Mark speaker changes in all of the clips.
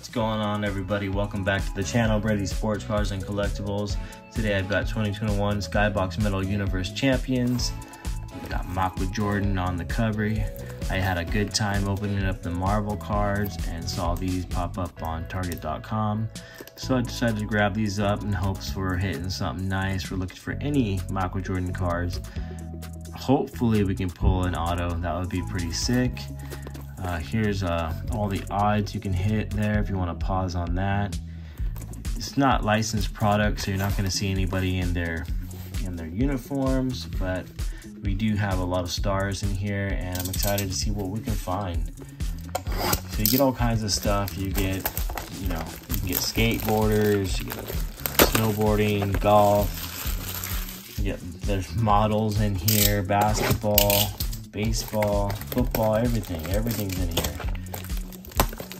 Speaker 1: What's going on everybody? Welcome back to the channel, Bready Sports Cars and Collectibles. Today I've got 2021 Skybox Metal Universe Champions. We've got Michael Jordan on the cover. I had a good time opening up the Marvel cards and saw these pop up on Target.com. So I decided to grab these up in hopes for hitting something nice. We're looking for any Michael Jordan cards. Hopefully we can pull an auto. That would be pretty sick. Uh, here's uh, all the odds you can hit there if you want to pause on that. It's not licensed product, so you're not going to see anybody in their in their uniforms, but we do have a lot of stars in here, and I'm excited to see what we can find. So you get all kinds of stuff. You get, you know, you can get skateboarders, you get snowboarding, golf. You get there's models in here, basketball, baseball, football, everything. Everything's in here.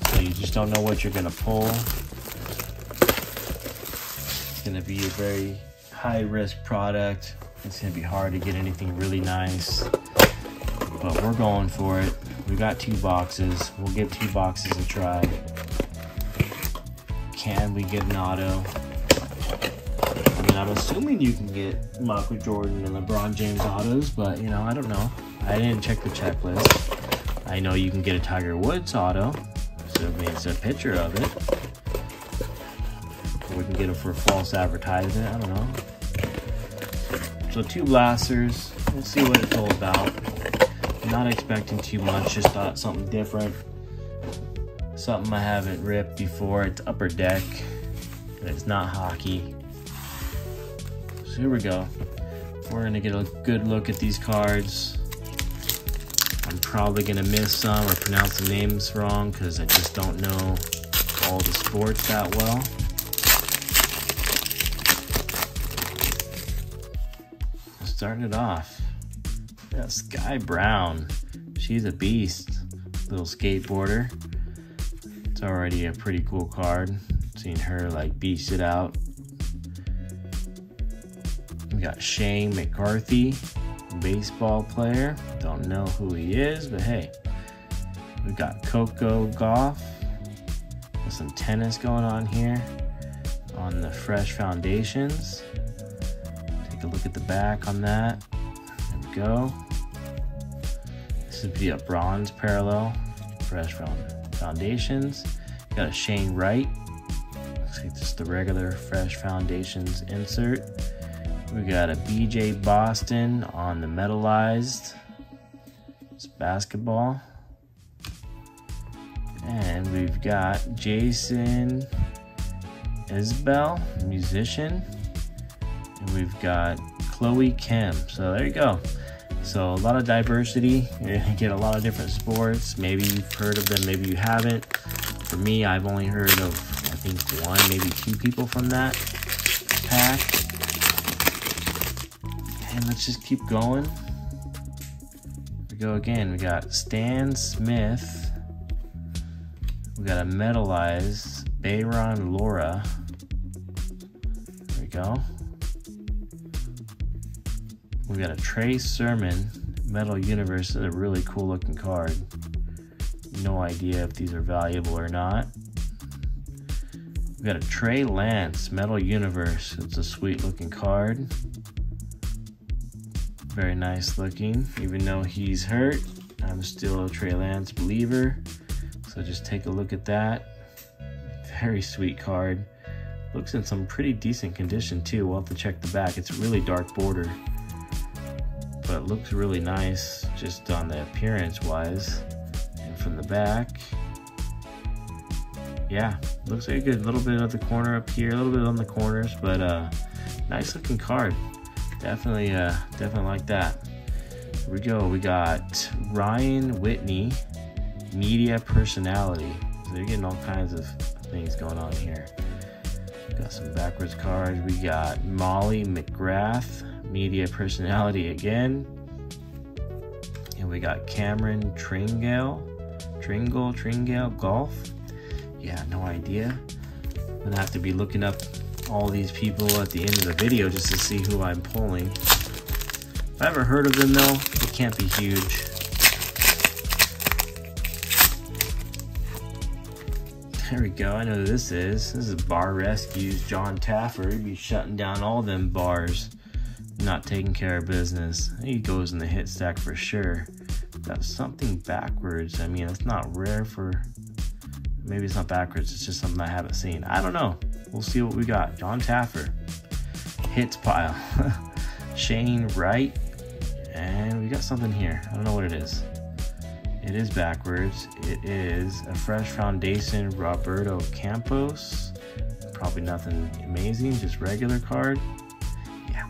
Speaker 1: So you just don't know what you're gonna pull. It's gonna be a very high risk product. It's gonna be hard to get anything really nice. But we're going for it. We got two boxes. We'll give two boxes a try. Can we get an auto? I mean, I'm assuming you can get Michael Jordan and LeBron James autos, but you know, I don't know. I didn't check the checklist. I know you can get a Tiger Woods auto, so maybe it's a picture of it. we can get it for false advertisement, I don't know. So two blasters, we'll see what it's all about. Not expecting too much, just thought something different. Something I haven't ripped before, it's upper deck. It's not hockey. So here we go. We're gonna get a good look at these cards. I'm probably gonna miss some or pronounce the names wrong because I just don't know all the sports that well. Starting it off, yeah, Sky Brown. She's a beast, little skateboarder. It's already a pretty cool card. Seeing her like beast it out. We got Shane McCarthy baseball player. Don't know who he is, but hey. We've got Coco Gauff With some tennis going on here on the Fresh Foundations. Take a look at the back on that. There we go. This would be a bronze parallel. Fresh Foundations. Got a Shane Wright. Looks like just the regular Fresh Foundations insert. We got a BJ Boston on the metallized. It's basketball. And we've got Jason Isbell, musician. And we've got Chloe Kim. So there you go. So a lot of diversity. You're get a lot of different sports. Maybe you've heard of them, maybe you haven't. For me, I've only heard of I think one, maybe two people from that pack. And let's just keep going. We go again. We got Stan Smith. We got a metalized Bayron Lora. There we go. We got a Trey Sermon Metal Universe. Is a really cool looking card. No idea if these are valuable or not. We got a Trey Lance Metal Universe. It's a sweet looking card. Very nice looking. Even though he's hurt, I'm still a Trey Lance believer. So just take a look at that. Very sweet card. Looks in some pretty decent condition too. We'll have to check the back. It's a really dark border. But looks really nice just on the appearance wise. And from the back. Yeah, looks like a good little bit of the corner up here, a little bit on the corners, but uh, nice looking card definitely uh definitely like that. Here we go. We got ryan whitney media personality. So they're getting all kinds of things going on here. Got some backwards cards. We got molly mcgrath media personality again. And we got cameron tringale tringle tringale golf. Yeah no idea. Gonna have to be looking up all these people at the end of the video just to see who I'm pulling. If I ever heard of them though, it can't be huge. There we go. I know who this is. This is Bar Rescues John Taffer. He'd be shutting down all them bars, not taking care of business. He goes in the hit stack for sure. Got something backwards. I mean, it's not rare for. Maybe it's not backwards. It's just something I haven't seen. I don't know. We'll see what we got. John Taffer. Hits pile. Shane Wright. And we got something here. I don't know what it is. It is backwards. It is a fresh foundation Roberto Campos. Probably nothing amazing, just regular card. Yeah.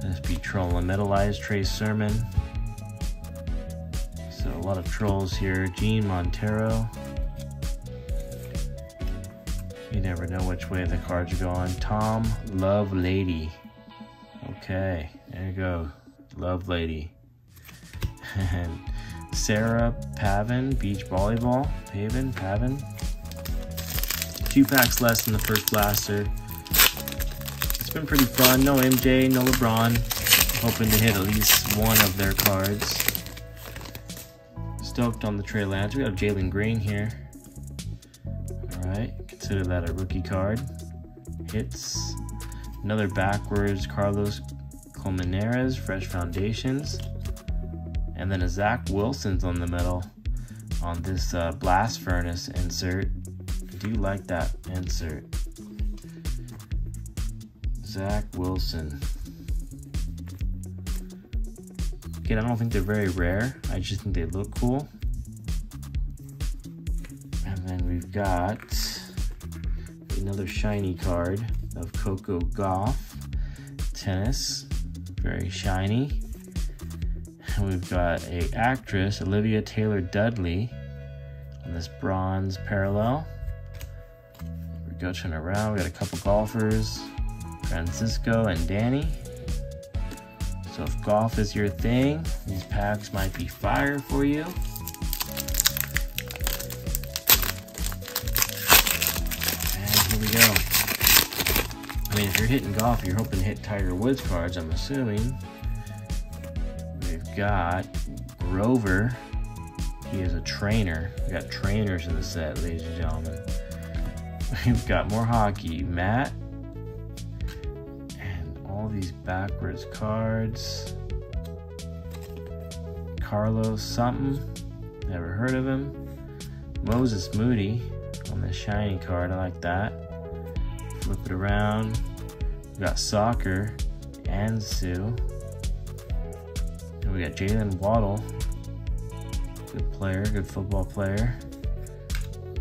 Speaker 1: This be trolling metalized Trey Sermon. So a lot of trolls here. Gene Montero. Never know which way the cards are going. Tom Lovelady. Okay, there you go. Love Lady. and Sarah Pavan, Beach Volleyball. Pavan, Pavan. Two packs less than the first blaster. It's been pretty fun. No MJ, no LeBron. Hoping to hit at least one of their cards. Stoked on the Trey Lance. We have Jalen Green here. Consider that a rookie card. Hits. Another backwards Carlos Colmenares, Fresh Foundations. And then a Zach Wilson's on the middle on this uh, blast furnace insert. I do like that insert. Zach Wilson. Again, I don't think they're very rare. I just think they look cool. And then we've got another shiny card of Coco Gauff Tennis. Very shiny. And we've got a actress, Olivia Taylor Dudley, on this bronze parallel. We go turn around. We got a couple golfers, Francisco and Danny. So if golf is your thing, these packs might be fire for you. We go. I mean, if you're hitting golf, you're hoping to hit Tiger Woods cards, I'm assuming We've got Grover. He is a trainer. We got trainers in the set, ladies and gentlemen. We've got more hockey. Matt. And all these backwards cards. Carlos something. Never heard of him. Moses Moody on the shiny card. I like that. Flip it around. We got soccer. and Sue. And we got Jaylen Waddle. Good player, good football player.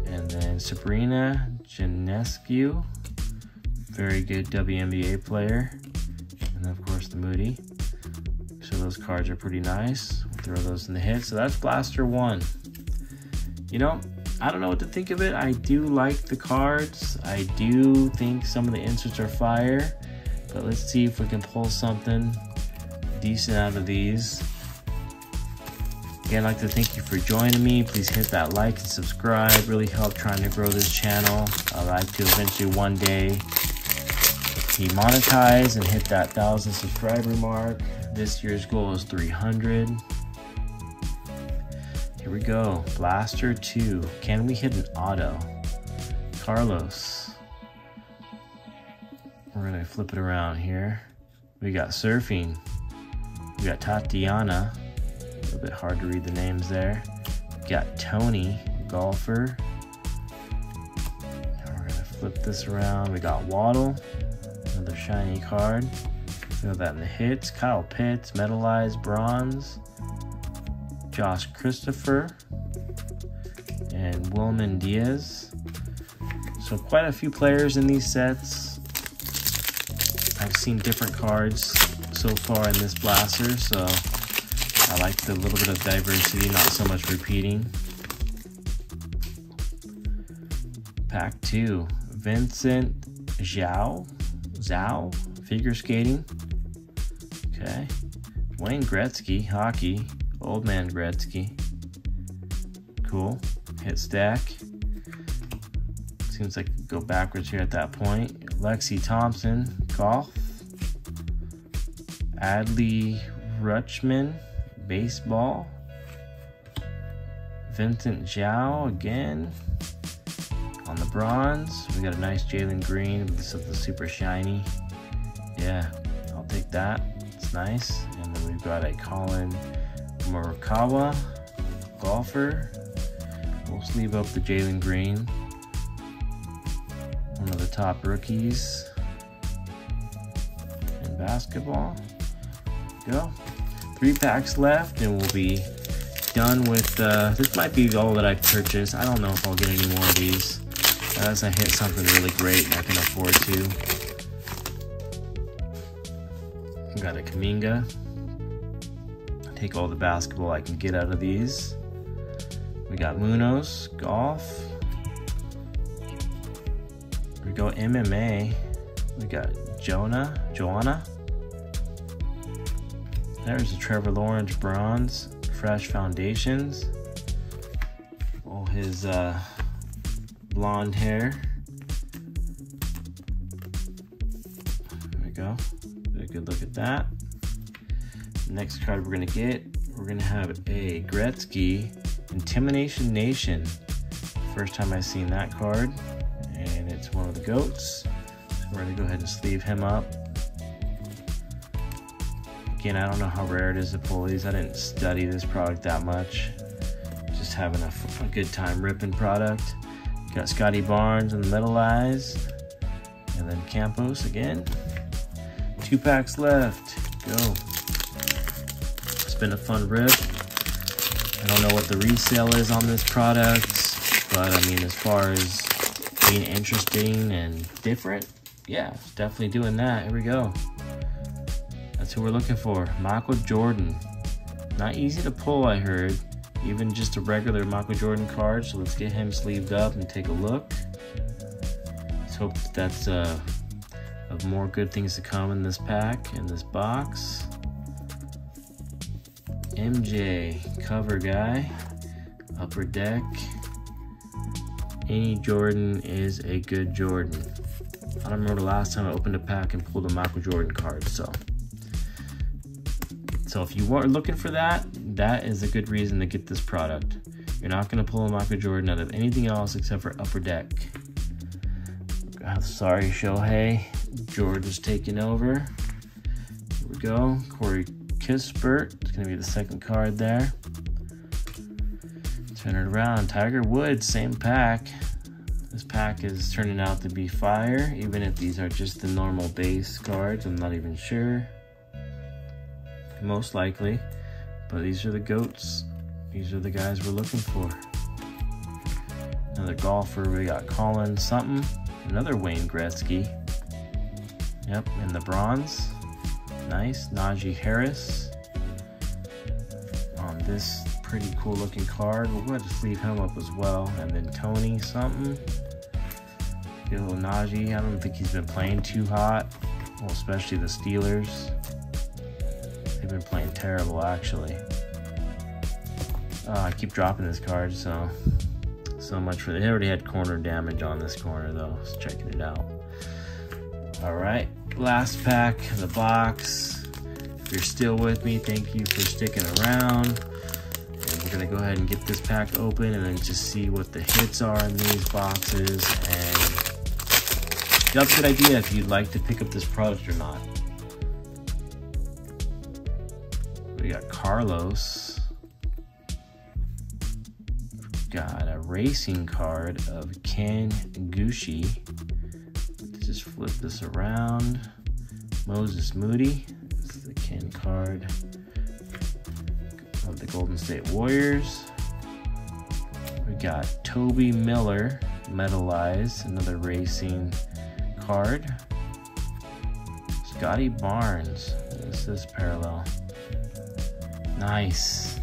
Speaker 1: And then Sabrina Ionescu. Very good WNBA player. And of course the Moody. So those cards are pretty nice. We'll throw those in the hit. So that's Blaster 1. You know, I don't know what to think of it. I do like the cards. I do think some of the inserts are fire. But let's see if we can pull something decent out of these. Again, I'd like to thank you for joining me. Please hit that like and subscribe. Really help trying to grow this channel. I'd like to eventually one day be monetized and hit that thousand subscriber mark. This year's goal is 300. Here we go. Blaster 2. Can we hit an auto? Carlos. We're going to flip it around here. We got surfing. We got Tatiana. A little bit hard to read the names there. We got Tony, golfer. Now we're gonna flip this around. We got Waddle, another shiny card. Feel that in the hits. Kyle Pitts, metalized bronze. Josh Christopher and Wilman Diaz. So quite a few players in these sets. I've seen different cards so far in this blaster, so I like the little bit of diversity, not so much repeating. Pack 2, Vincent Zhao, Zhao, figure skating. Okay. Wayne Gretzky, hockey, old man Gretzky. Cool. Hit stack. Seems like go backwards here at that point. Lexi Thompson, golf. Adley Rutschman, baseball. Vincent Zhao again. On the bronze, we got a nice Jalen Green. Is the super shiny. Yeah, I'll take that. It's nice. And then we've got a Collin Morikawa golfer. We'll sleeve up the Jalen Green. One of the top rookies in basketball. Go. Three packs left and we'll be done with, uh, this might be all that I purchased. I don't know if I'll get any more of these. Unless I hit something really great and I can afford to. Got a Kuminga. Take all the basketball I can get out of these. We got Munoz, golf. We go MMA. We got Jonah, Joanna. There's a Trevor Lawrence bronze, fresh foundations. All his uh, blonde hair. There we go. Get a good look at that. Next card we're gonna get, we're gonna have a Gretzky Intimidation Nation. First time I've seen that card, and it's one of the goats. So we're gonna go ahead and sleeve him up. Again, I don't know how rare it is to pull these. I didn't study this product that much. Just having a, a good time ripping product. Got Scottie Barnes in the metalized. And then Campos again. Two packs left. Go. Been a fun rip. I don't know what the resale is on this product, but I mean, as far as being interesting and different, yeah, definitely doing that. Here we go. That's who we're looking for. Michael Jordan. Not easy to pull, I heard. Even just a regular Michael Jordan card. So let's get him sleeved up and take a look. Let's hope that's uh, of more good things to come in this pack, in this box. MJ, cover guy, upper deck. Any Jordan is a good Jordan. I don't remember the last time I opened a pack and pulled a Michael Jordan card, so. So if you are looking for that, that is a good reason to get this product. You're not gonna pull a Michael Jordan out of anything else except for upper deck. God, sorry, Shohei. Jordan's taking over. Here we go. Corey Kispert. It's gonna be the second card there. Turn it around. Tiger Woods, same pack. This pack is turning out to be fire, even if these are just the normal base cards. I'm not even sure. Most likely. But these are the goats. These are the guys we're looking for. Another golfer, we got Collin something. Another Wayne Gretzky. Yep, in the bronze. Nice. Najee Harris. On this pretty cool looking card. We'll go to and sleeve him up as well. And then Tony something. Get a little Najee. I don't think he's been playing too hot. Well, especially the Steelers. They've been playing terrible, actually. Oh, I keep dropping this card, so so much for. They already had corner damage on this corner, though. Just checking it out. All right, last pack of the box. If you're still with me, thank you for sticking around. And we're gonna go ahead and get this pack open and then just see what the hits are in these boxes. And have a good idea if you'd like to pick up this product or not. We got Carlos. Got a racing card of Ken Gushue. Just flip this around. Moses Moody. This is the Ken card of the Golden State Warriors. We got Toby Miller, Metalized, another racing card. Scottie Barnes. What is this parallel? Nice.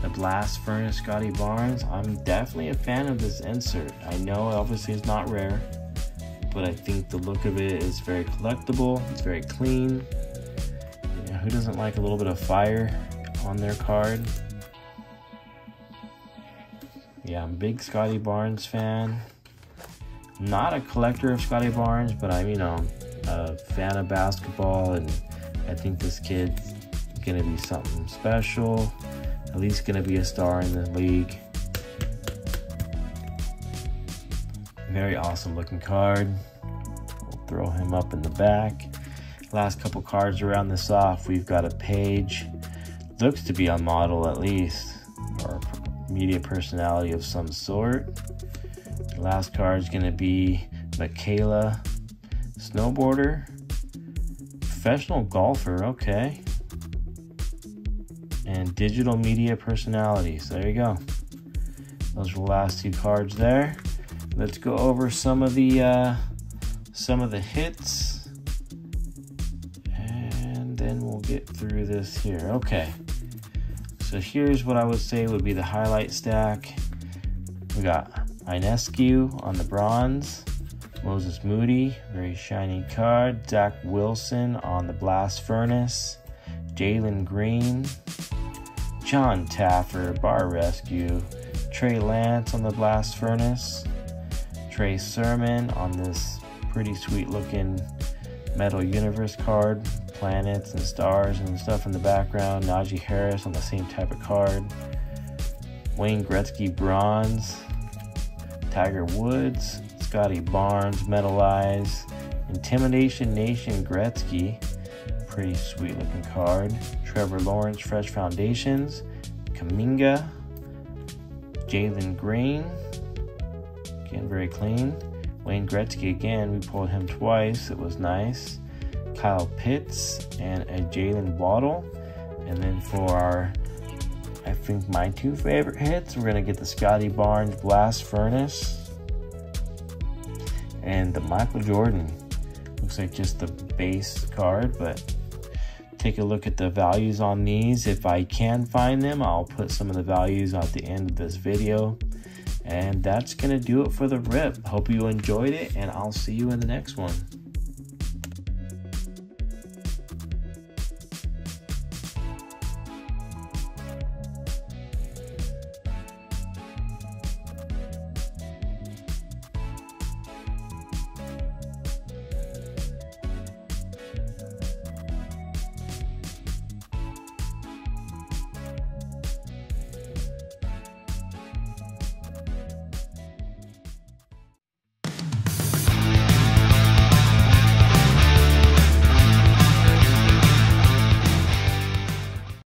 Speaker 1: The Blast Furnace Scottie Barnes. I'm definitely a fan of this insert. I know obviously it's not rare, but I think the look of it is very collectible. It's very clean. Yeah, who doesn't like a little bit of fire on their card? Yeah, I'm a big Scottie Barnes fan. Not a collector of Scottie Barnes, but I'm, you know, a fan of basketball, and I think this kid's gonna be something special. At least gonna be a star in the league. Very awesome looking card. We'll throw him up in the back. Last couple cards around this off, we've got a page. Looks to be on model at least, or media personality of some sort. last card is going to be Michaela, snowboarder, professional golfer, okay. And digital media personalities. There you go. Those are the last two cards there. Let's go over some of the uh, some of the hits, and then we'll get through this here. Okay. So here's what I would say would be the highlight stack. We got Ionescu on the bronze, Moses Moody, very shiny card, Zach Wilson on the blast furnace, Jalen Green, John Taffer, bar rescue, Trey Lance on the blast furnace, Trey Sermon on this pretty sweet looking Metal Universe card, planets and stars and stuff in the background, Najee Harris on the same type of card, Wayne Gretzky bronze, Tiger Woods, Scottie Barnes, Metalized, Intimidation Nation Gretzky, pretty sweet looking card, Trevor Lawrence Fresh Foundations, Kuminga, Jalen Green, very clean. Wayne Gretzky again, we pulled him twice, it was nice. Kyle Pitts and a Jaylen Waddle. And then for our, I think my two favorite hits, we're gonna get the Scottie Barnes Blast Furnace and the Michael Jordan. Looks like just the base card, but take a look at the values on these. If I can find them, I'll put some of the values at the end of this video. And that's going to do it for the rip. Hope you enjoyed it, and I'll see you in the next one.